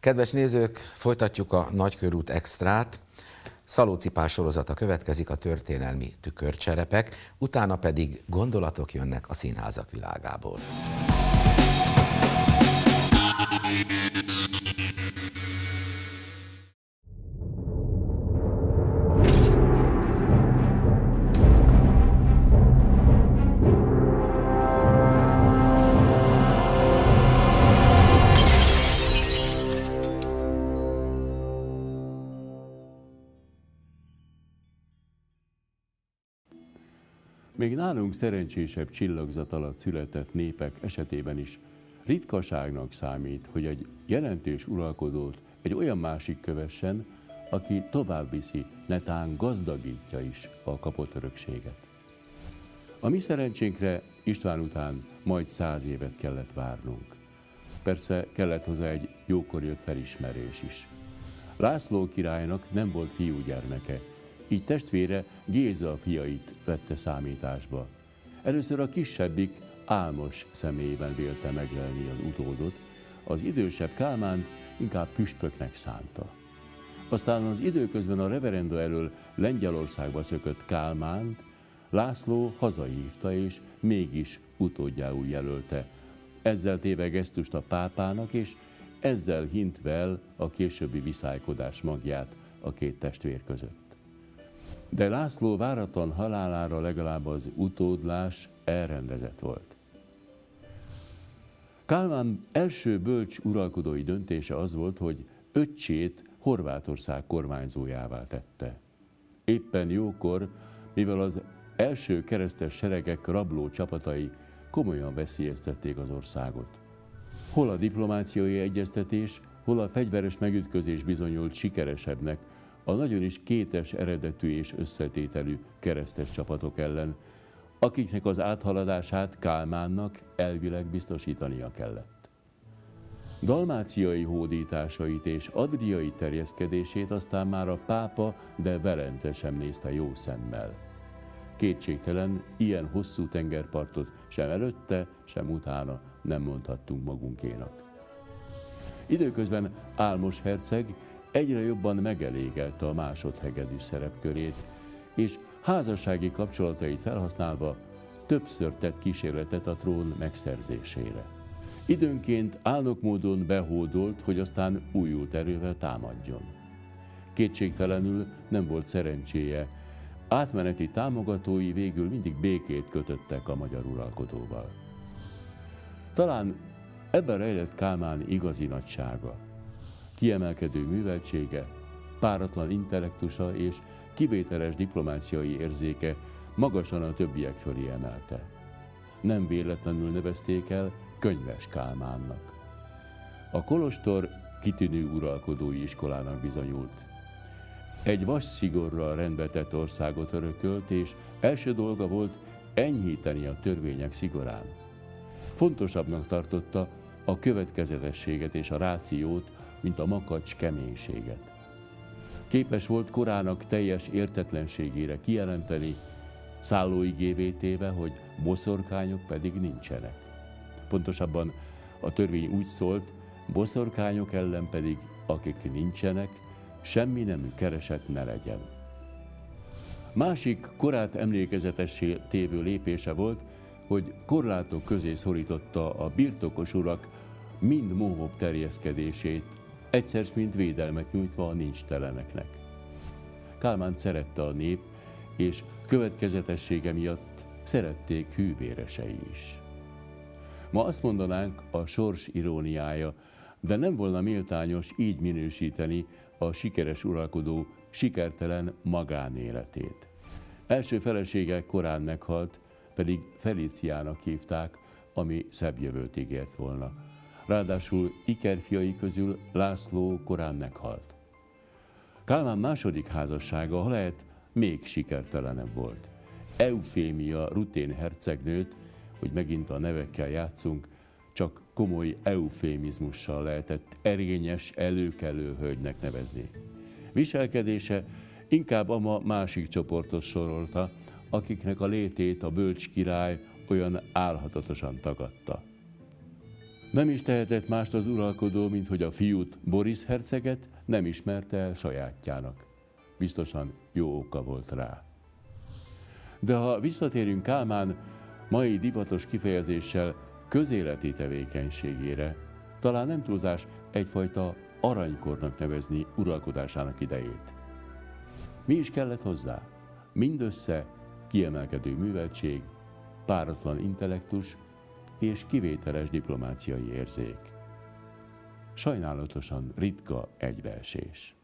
Kedves nézők, folytatjuk a Nagykörút Extrát. Szalócipás sorozata következik a történelmi tükörcserepek, utána pedig gondolatok jönnek a színházak világából. Még nálunk szerencsésebb csillagzat alatt született népek esetében is ritkaságnak számít, hogy egy jelentős uralkodót egy olyan másik kövessen, aki tovább viszi, netán gazdagítja is a kapott örökséget. A mi szerencsénkre István után majd száz évet kellett várnunk. Persze kellett hozzá egy jókor jött felismerés is. László királynak nem volt fiúgyermeke, így testvére Géza fiait vette számításba. Először a kisebbik álmos személyében vélte meglelni az utódot, az idősebb Kálmánt inkább püspöknek szánta. Aztán az időközben a reverenda elől Lengyelországba szökött Kálmánt, László hazahívta és mégis utódjául jelölte. Ezzel téve gesztust a pápának, és ezzel hintvel a későbbi viszálykodás magját a két testvér között. De László váratlan halálára legalább az utódlás elrendezett volt. Kálmán első bölcs uralkodói döntése az volt, hogy öccsét Horvátország kormányzójává tette. Éppen jókor, mivel az első keresztes seregek rabló csapatai komolyan veszélyeztették az országot. Hol a diplomáciai egyeztetés, hol a fegyveres megütközés bizonyult sikeresebbnek, a nagyon is kétes eredetű és összetételű keresztes csapatok ellen, akiknek az áthaladását Kálmánnak elvileg biztosítania kellett. Dalmáciai hódításait és adriai terjeszkedését aztán már a pápa, de Velence sem nézte jó szemmel. Kétségtelen, ilyen hosszú tengerpartot sem előtte, sem utána nem mondhattunk magunkénak. Időközben Álmos herceg egyre jobban megelégelte a másodhegedű szerepkörét, és házassági kapcsolatait felhasználva többször tett kísérletet a trón megszerzésére. Időnként álnokmódon behódolt, hogy aztán újult erővel támadjon. Kétségtelenül nem volt szerencséje, átmeneti támogatói végül mindig békét kötöttek a magyar uralkodóval. Talán ebben rejlett Kálmán igazi nagysága kiemelkedő műveltsége, páratlan intellektusa és kivételes diplomáciai érzéke magasan a többiek fölé emelte. Nem véletlenül nevezték el könyves Kálmánnak. A Kolostor kitűnő uralkodói iskolának bizonyult. Egy vas szigorral rendbetett országot örökölt, és első dolga volt enyhíteni a törvények szigorán. Fontosabbnak tartotta a következetességet és a rációt, mint a makacs keménységet. Képes volt korának teljes értetlenségére kijelenteni, szállóigévé téve, hogy boszorkányok pedig nincsenek. Pontosabban a törvény úgy szólt, boszorkányok ellen pedig, akik nincsenek, semmi nemű kereset ne legyen. Másik korát emlékezetessé tévő lépése volt, hogy korlátok közé szorította a birtokos urak mind mohóbb terjeszkedését egyszer mint védelmet nyújtva a nincs teleneknek. Kálmán szerette a nép, és következetessége miatt szerették hűvéresei is. Ma azt mondanánk a sors iróniája, de nem volna méltányos így minősíteni a sikeres uralkodó sikertelen magánéletét. Első felesége korán meghalt, pedig Feliciának hívták, ami szebb jövőt ígért volna. Ráadásul ikerfiai közül László korán meghalt. Kálmán második házassága, ha lehet, még sikertelenebb volt. Eufémia rutén hercegnőt, hogy megint a nevekkel játszunk, csak komoly eufémizmussal lehetett erényes, előkelő hölgynek nevezni. Viselkedése inkább a ma másik csoportos sorolta, akiknek a létét a bölcs király olyan álhatatosan tagadta. Nem is tehetett mást az uralkodó, mint hogy a fiút, Boris herceget nem ismerte el sajátjának. Biztosan jó oka volt rá. De ha visszatérünk Kálmán mai divatos kifejezéssel közéleti tevékenységére, talán nem túlzás egyfajta aranykornak nevezni uralkodásának idejét. Mi is kellett hozzá? Mindössze kiemelkedő műveltség, páratlan intellektus és kivételes diplomáciai érzék. Sajnálatosan ritka egybeesés.